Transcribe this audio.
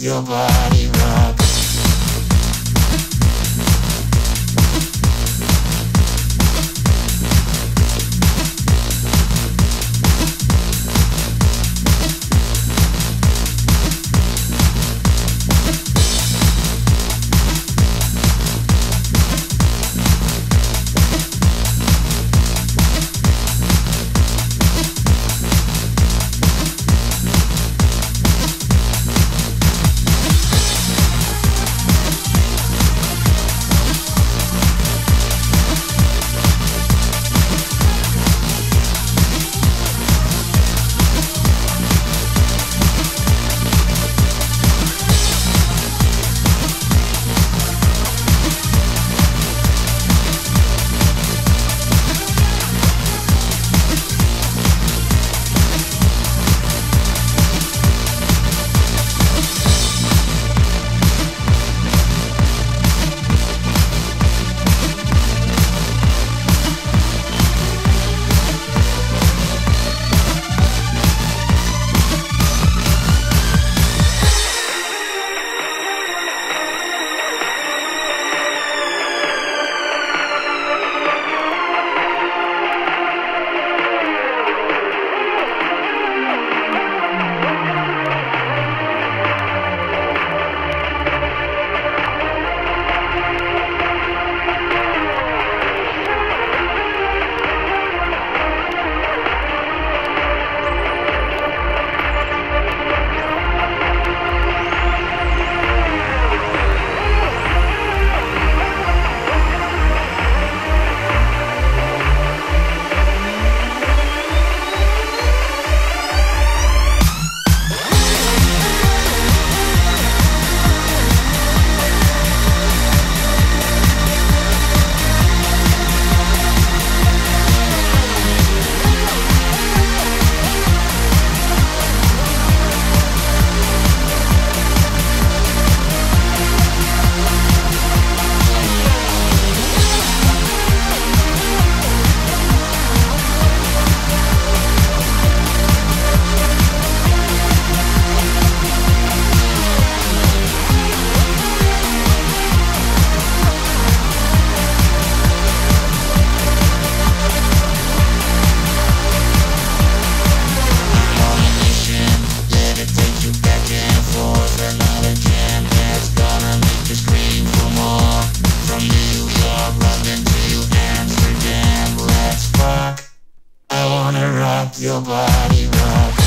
your mind. rock your body, rock.